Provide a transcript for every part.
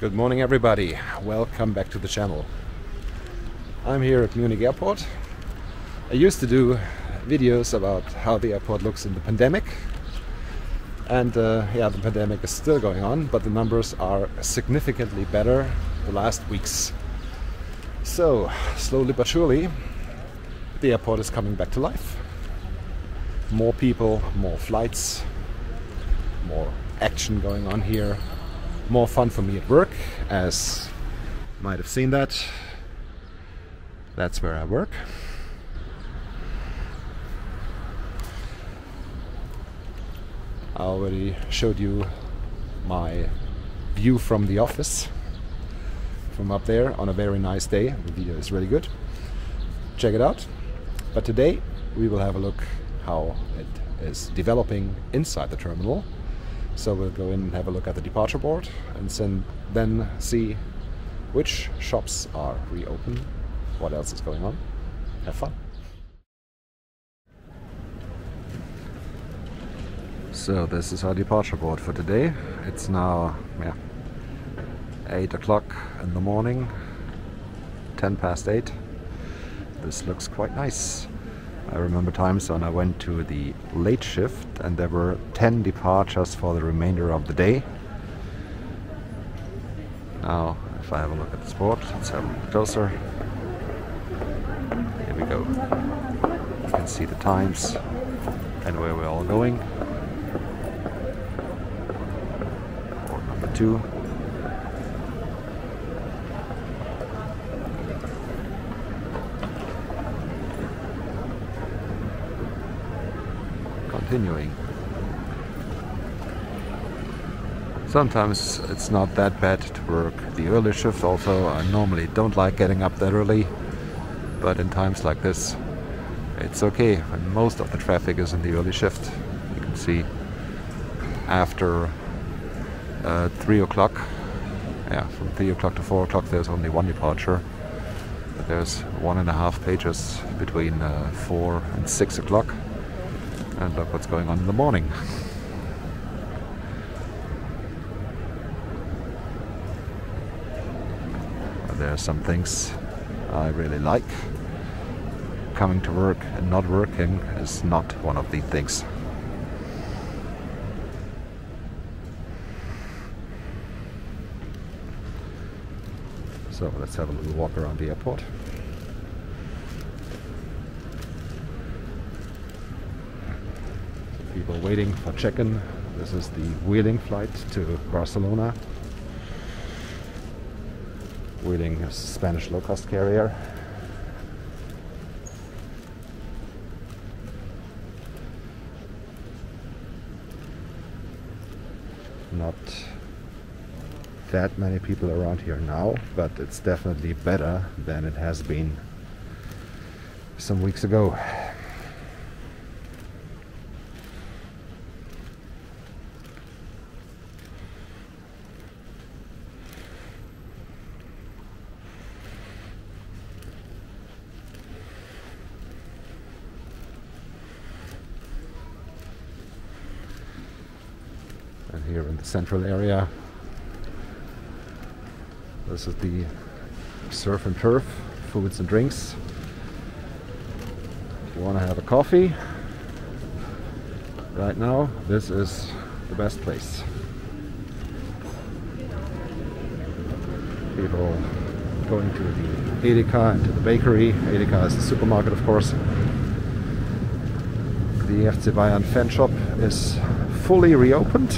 Good morning, everybody. Welcome back to the channel. I'm here at Munich Airport. I used to do videos about how the airport looks in the pandemic. And uh, yeah, the pandemic is still going on, but the numbers are significantly better the last weeks. So, slowly but surely, the airport is coming back to life. More people, more flights, more action going on here, more fun for me at work, as might have seen that. That's where I work. I already showed you my view from the office from up there on a very nice day. The video is really good. Check it out. But today we will have a look how it is developing inside the terminal so we'll go in and have a look at the departure board and then see which shops are reopened, what else is going on. Have fun. So this is our departure board for today. It's now yeah, 8 o'clock in the morning, 10 past 8. This looks quite nice. I remember times when I went to the late shift and there were 10 departures for the remainder of the day. Now, if I have a look at the sport, let's have a look closer. Here we go. You can see the times and where we're all going. Port number two. Continuing. Sometimes it's not that bad to work the early shift, although I normally don't like getting up that early. But in times like this, it's okay when most of the traffic is in the early shift. You can see after uh, 3 o'clock, yeah, from 3 o'clock to 4 o'clock there's only one departure. But there's one and a half pages between uh, 4 and 6 o'clock. And look what's going on in the morning. There are some things I really like. Coming to work and not working is not one of these things. So let's have a little walk around the airport. Waiting for check-in. This is the Vueling flight to Barcelona. Vueling is a Spanish low-cost carrier. Not that many people around here now, but it's definitely better than it has been some weeks ago. and here in central area. This is the surf and turf foods and drinks. If you want to have a coffee right now this is the best place. People going to the Edeka and to the bakery. Edeka is the supermarket of course. The FC Bayern fan shop is fully reopened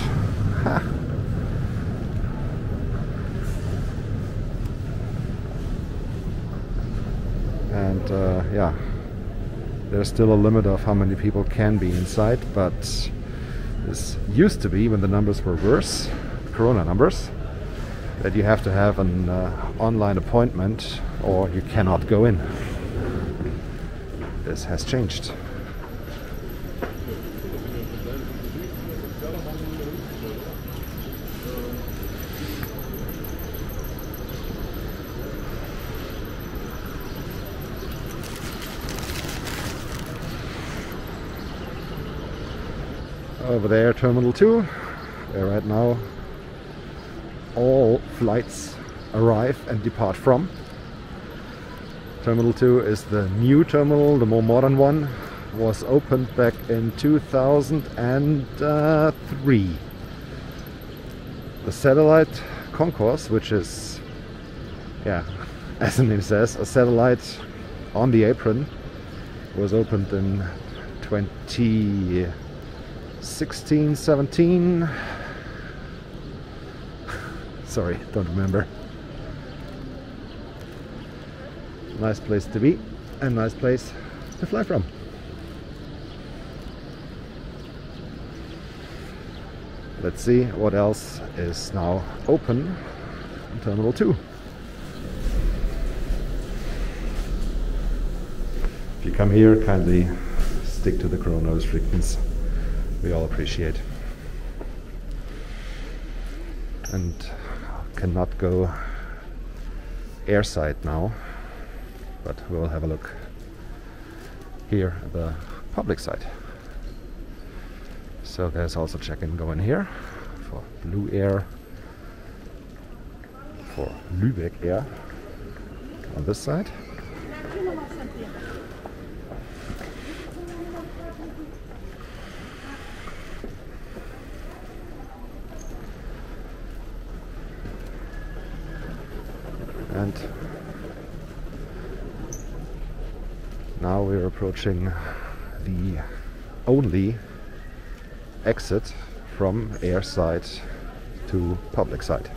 and uh, yeah, there's still a limit of how many people can be inside, but this used to be when the numbers were worse, corona numbers, that you have to have an uh, online appointment or you cannot go in. This has changed. Over there terminal 2 where right now all flights arrive and depart from. Terminal 2 is the new terminal, the more modern one. Was opened back in 2003. The satellite concourse, which is, yeah, as the name says, a satellite on the apron, was opened in 2016 17. Sorry, don't remember. Nice place to be and nice place to fly from. Let's see what else is now open in Terminal 2. If you come here, kindly stick to the corona restrictions. We all appreciate. And cannot go airside now but we'll have a look here at the public side. So there's also check-in going here for Blue Air, for Lübeck Air on this side. And now we're approaching the only exit from airside to public side.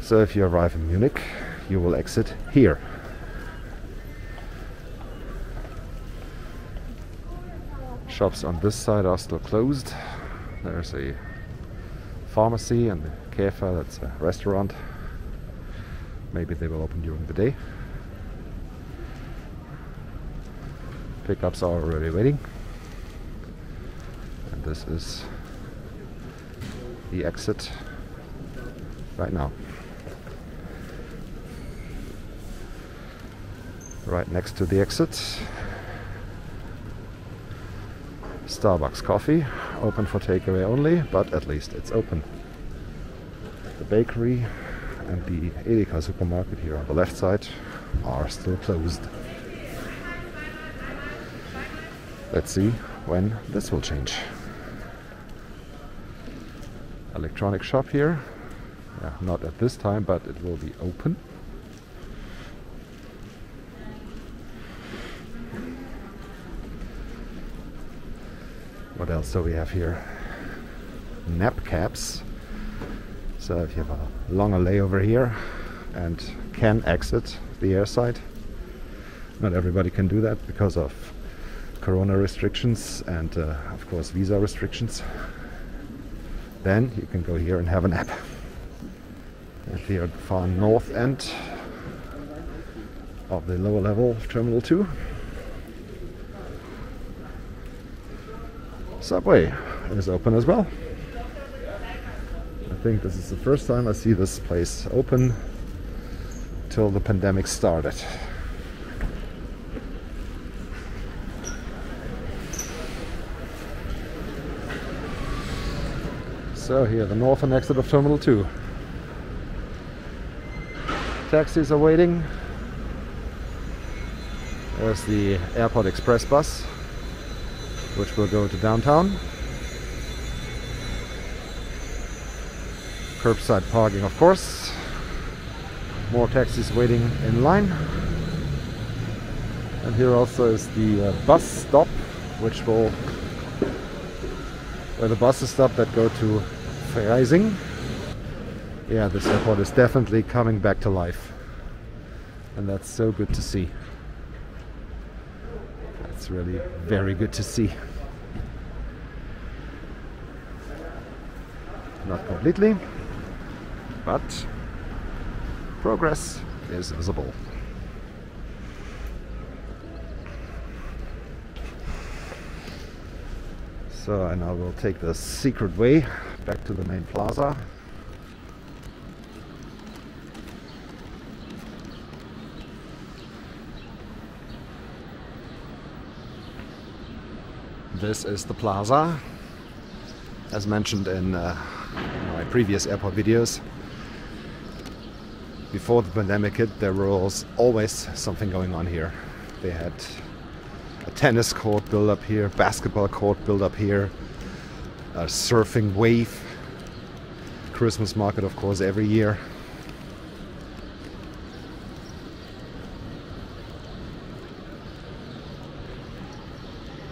So if you arrive in Munich, you will exit here. Shops on this side are still closed. There's a pharmacy and the Käfer, that's a uh, restaurant. Maybe they will open during the day. Pickups are already waiting. And this is the exit right now. Right next to the exit. Starbucks coffee, open for takeaway only, but at least it's open. The bakery and the Edeka supermarket here on the left side are still closed. Let's see when this will change. Electronic shop here. Yeah, not at this time, but it will be open. What else do we have here? Napcabs. So if you have a longer layover here and can exit the airside, not everybody can do that because of corona restrictions and uh, of course visa restrictions then you can go here and have a nap at the far north end of the lower level of terminal 2 subway is open as well I think this is the first time I see this place open till the pandemic started So here, the northern exit of Terminal 2. Taxis are waiting. There's the Airport Express bus, which will go to downtown. Curbside parking, of course. More taxis waiting in line. And here also is the uh, bus stop, which will where the buses stop that go to Freising. Yeah, this airport is definitely coming back to life. And that's so good to see. Really very good to see. Not completely, but progress is visible. So and I will take the secret way back to the main plaza. This is the plaza. as mentioned in uh, my previous airport videos. Before the pandemic hit, there was always something going on here. They had a tennis court built up here, basketball court built up here, a surfing wave, Christmas market, of course, every year.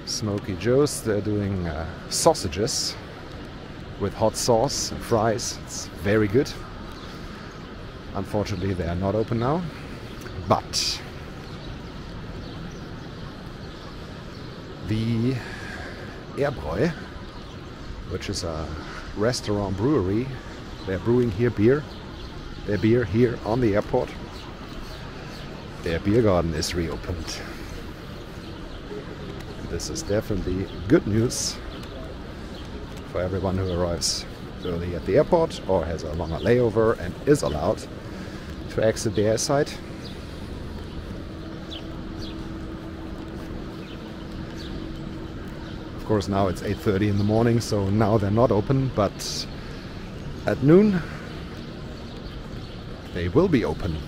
Smoky Joe's, they're doing uh, sausages with hot sauce and fries. It's very good. Unfortunately, they are not open now, but the Airbräu, which is a restaurant brewery, they're brewing here beer. Their beer here on the airport. Their beer garden is reopened. This is definitely good news for everyone who arrives early at the airport or has a longer layover and is allowed to exit the airside. Of course now it's 8.30 in the morning so now they're not open but at noon they will be open.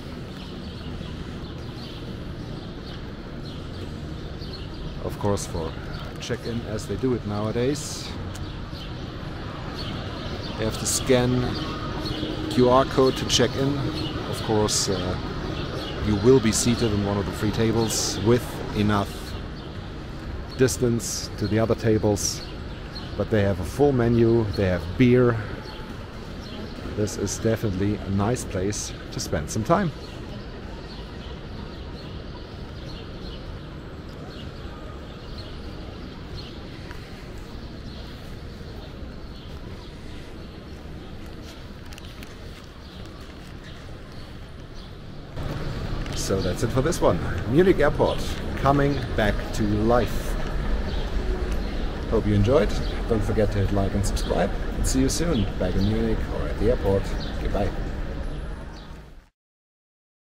Course for check-in as they do it nowadays They have to scan QR code to check in. Of course, uh, you will be seated in one of the free tables with enough distance to the other tables. But they have a full menu, they have beer. This is definitely a nice place to spend some time. So that's it for this one. Munich Airport coming back to life. Hope you enjoyed. Don't forget to hit like and subscribe. And see you soon back in Munich or at the airport. Goodbye.